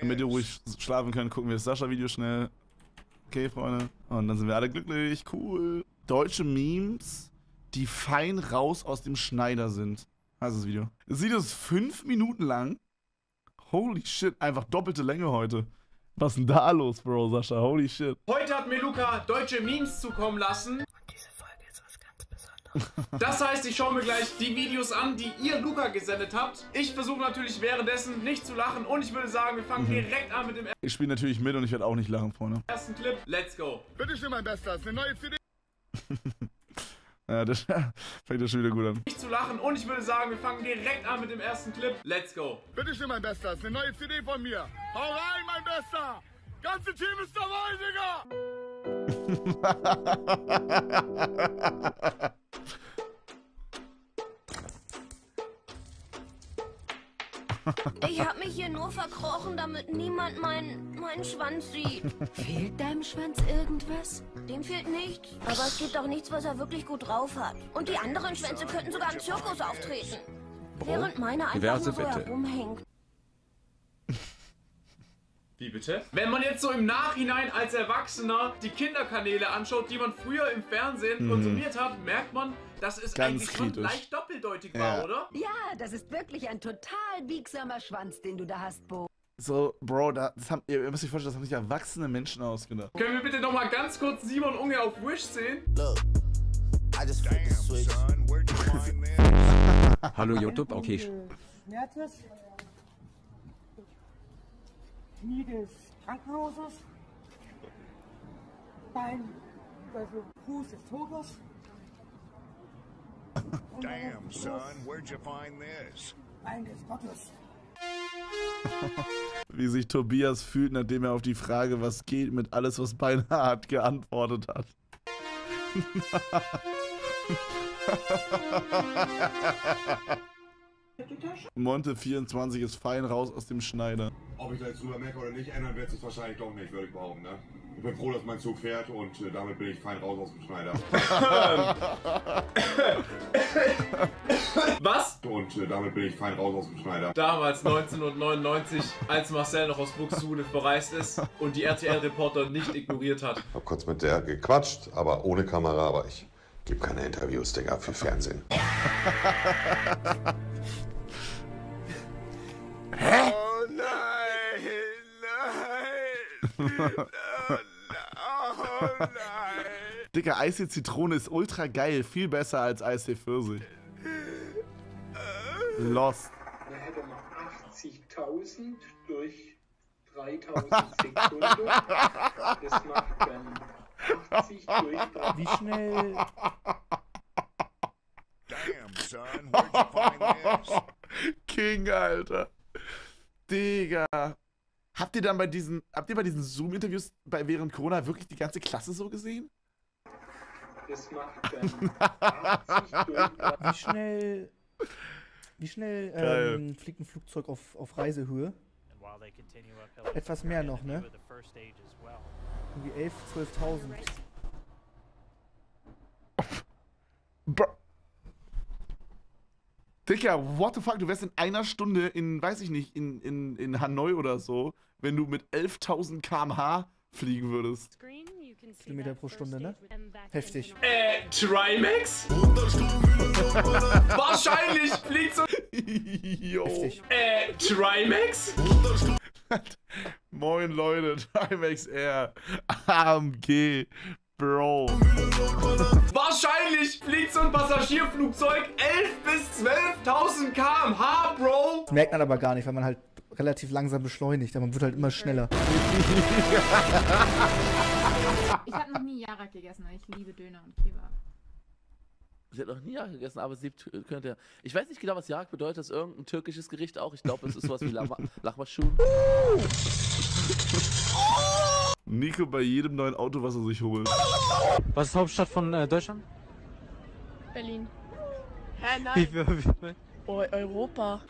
Damit ihr ruhig schlafen könnt, gucken wir das Sascha-Video schnell. Okay, Freunde. Und dann sind wir alle glücklich. Cool. Deutsche Memes, die fein raus aus dem Schneider sind. Also das Video. Das Video ist fünf Minuten lang. Holy shit, einfach doppelte Länge heute. Was ist denn da los, Bro, Sascha? Holy shit. Heute hat mir Luca deutsche Memes zukommen lassen. Und diese Folge ist was ganz Besonderes. Das heißt, ich schaue mir gleich die Videos an, die ihr Luca gesendet habt. Ich versuche natürlich währenddessen nicht zu lachen und ich würde sagen, wir fangen mhm. direkt an mit dem Ich spiele natürlich mit und ich werde auch nicht lachen, Freunde. ersten Clip. Let's go. Bitte schön, mein Bester, das ist eine neue CD. Ja, das fängt ja schon wieder gut an. Nicht zu lachen und ich würde sagen, wir fangen direkt an mit dem ersten Clip. Let's go. Bitte schön, mein Bester, das ist eine neue CD von mir. Hau rein, mein Bester. Ganze Team ist dabei, Digga. Ich hab mich hier nur verkrochen, damit niemand meinen, meinen Schwanz sieht. Fehlt deinem Schwanz irgendwas? Dem fehlt nichts. Aber es gibt auch nichts, was er wirklich gut drauf hat. Und die anderen Schwänze könnten sogar im Zirkus auftreten. Während meiner einfach nur so herumhängt. Wie bitte? Wenn man jetzt so im Nachhinein als Erwachsener die Kinderkanäle anschaut, die man früher im Fernsehen mhm. konsumiert hat, merkt man, dass es Ganz eigentlich kritisch. schon leicht doppeldeutig ja. war, oder? Ja, das ist wirklich ein total biegsamer Schwanz, den du da hast, Bo. So, Bro, das haben, ihr müsst euch vorstellen, das haben sich erwachsene Menschen ausgedacht. Können wir bitte nochmal ganz kurz Simon Unge auf Wish sehen? Look, I just Damn, switch. Hallo YouTube, okay. Knie des Krankenhauses, Bein, also Fuß des Todes. Damn, son, where'd you find this? Bein des Gottes. Wie sich Tobias fühlt, nachdem er auf die Frage, was geht mit alles, was Beine hat, geantwortet hat. Monte24 ist fein raus aus dem Schneider. Ob ich da jetzt drüber merke oder nicht, ändern wird sich wahrscheinlich doch nicht, würde ich behaupten. Ne? Ich bin froh, dass mein Zug fährt und äh, damit bin ich fein raus aus dem Schneider. Was? Und äh, damit bin ich fein raus aus dem Schneider. Damals 1999, als Marcel noch aus Buxtehude verreist ist und die RTL-Reporter nicht ignoriert hat. Ich hab kurz mit der gequatscht, aber ohne Kamera, aber ich gebe keine Interviews, Digga, für Fernsehen. oh nein. Digga, Eistee Zitrone ist ultra geil, viel besser als Eistee Pfirsich. Lost. Da hätte man 80.000 durch 3000 Sekunden. Das macht dann 80 durch 3. Wie schnell. Damn, son, where'd you find this? King, Alter. Digga. Habt ihr dann bei diesen, habt ihr bei diesen Zoom-Interviews bei während Corona wirklich die ganze Klasse so gesehen? Das macht dann 80 durch 3. Wie schnell. Wie schnell ähm, fliegt ein Flugzeug auf, auf Reisehöhe? Etwas mehr noch, ne? Irgendwie 11, 12.000. Digga, what the fuck? Du wärst in einer Stunde in, weiß ich nicht, in, in, in Hanoi oder so, wenn du mit 11.000 km/h fliegen würdest. Kilometer pro Stunde, ne? Heftig. Äh, Trimax? Wahrscheinlich fliegt so. Yo. Heftig. Äh, Trimax? Moin Leute, Trimax Air, AMG, Bro. Wahrscheinlich fliegt so ein Passagierflugzeug 11 bis 12.000 km/h, Bro. Das merkt man aber gar nicht, weil man halt relativ langsam beschleunigt, aber man wird halt immer schneller. Ich habe noch nie Jarak gegessen, weil ich liebe Döner und Kebab. Sie hat noch nie Jarak gegessen, aber sie könnte. Ich weiß nicht genau, was Jarak bedeutet. Das ist irgendein türkisches Gericht auch. Ich glaube, es ist sowas wie Lachmaschun. Nico bei jedem neuen Auto, was er sich holt. Was ist Hauptstadt von äh, Deutschland? Berlin. Hä, nein. Wie, Eu Europa.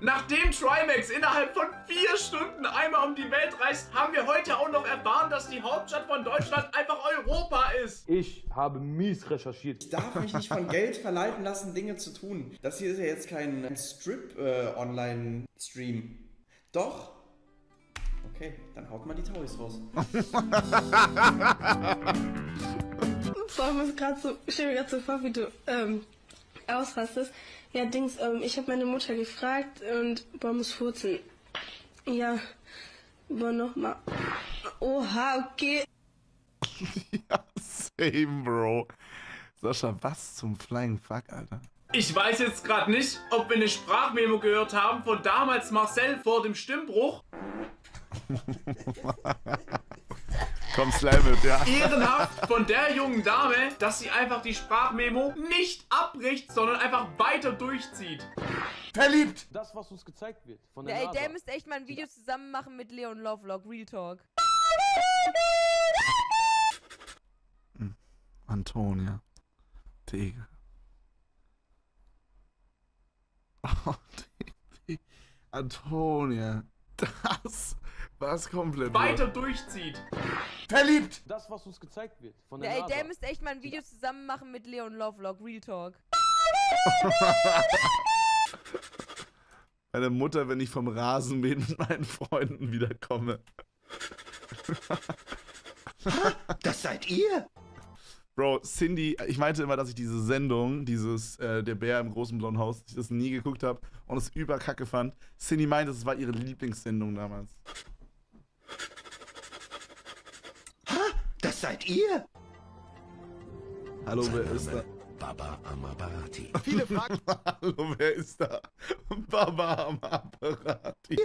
Nachdem Trimax innerhalb von vier Stunden einmal um die Welt reist, haben wir heute auch noch erfahren, dass die Hauptstadt von Deutschland einfach Europa ist. Ich habe mies recherchiert. Ich darf mich nicht von Geld verleiten lassen, Dinge zu tun. Das hier ist ja jetzt kein Strip-Online-Stream. Doch. Okay, dann haut mal die Tauis raus. Vor allem ist gerade so, ich stell mir gerade so vor, wie du ähm, ausrastest. Ja, Dings, ähm, ich habe meine Mutter gefragt und boah, muss furzen. Ja, boah, nochmal. Oha, okay. ja, same, Bro. Sascha, was zum Flying Fuck, Alter? Ich weiß jetzt gerade nicht, ob wir eine Sprachmemo gehört haben von damals Marcel vor dem Stimmbruch. Komm, slam it, ja. Ehrenhaft von der jungen Dame, dass sie einfach die Sprachmemo nicht abbricht, sondern einfach weiter durchzieht. Verliebt! Das, was uns gezeigt wird von Ja, der ey, NASA. der müsste echt mal ein Video zusammen machen mit Leon Lovelock, Real Talk. Antonia. Digga. Oh, Digga. Antonia. Das war's komplett. Weiter durchzieht. Verliebt! Das, was uns gezeigt wird von Ja, der ey, NASA. der müsste echt mal ein Video zusammen machen mit Leon Lovelock, Real Talk. Meine Mutter, wenn ich vom Rasenmähen mit meinen Freunden wiederkomme. Das seid ihr? Bro, Cindy, ich meinte immer, dass ich diese Sendung, dieses äh, Der Bär im großen blauen Haus, ich das nie geguckt habe und es überkacke fand. Cindy meinte, es war ihre Lieblingssendung damals. Das seid ihr? Hallo, wer ist da? Baba Amabarati. Viele Fragen. Hallo, wer ist da? Baba am Apparati.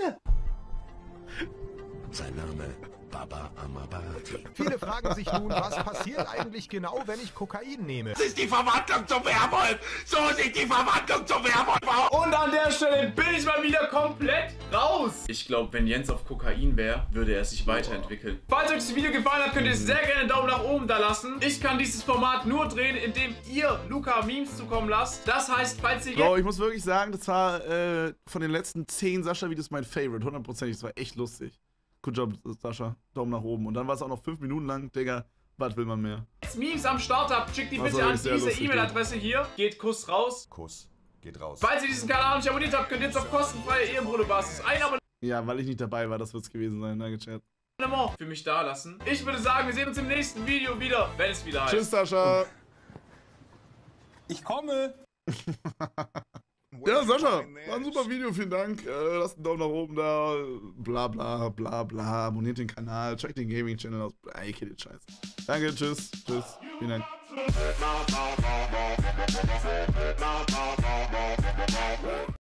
Baba Amabarati. Viele fragen sich nun, was passiert eigentlich genau, wenn ich Kokain nehme? Das ist die Verwandlung zum Werwolf! So sieht die Verwandlung zum Werwolf aus! Und an der Stelle bin ich mal wieder komplett raus. Ich glaube, wenn Jens auf Kokain wäre, würde er sich weiterentwickeln. Falls euch das Video gefallen hat, könnt ihr sehr gerne einen Daumen nach oben da lassen. Ich kann dieses Format nur drehen, indem ihr Luca Memes zukommen lasst. Das heißt, falls ihr Bro, ich muss wirklich sagen, das war äh, von den letzten 10 Sascha-Videos mein Favorite, hundertprozentig. Das war echt lustig. Good job, Sascha. Daumen nach oben. Und dann war es auch noch 5 Minuten lang. Digga, was will man mehr? jetzt Memes am Start habt, schickt die bitte war an diese E-Mail-Adresse hier. Geht Kuss raus. Kuss. Geht raus. Falls ihr diesen Kanal noch nicht abonniert habt, könnt ihr jetzt auf kostenfreie Ehrenbruder-Basis ein Ja, weil ich nicht dabei war, das wird's gewesen sein. Danke, Chat. Abonnement für mich da lassen. Ich würde sagen, wir sehen uns im nächsten Video wieder, wenn es wieder heißt. Tschüss, Sascha. Ich komme. Ja, Sascha, war ein super Video, vielen Dank. Äh, lasst einen Daumen nach oben da. Bla bla bla bla. Abonniert den Kanal, checkt den Gaming-Channel aus. Ey, kennt den Scheiß. Danke, tschüss, tschüss. Vielen Dank.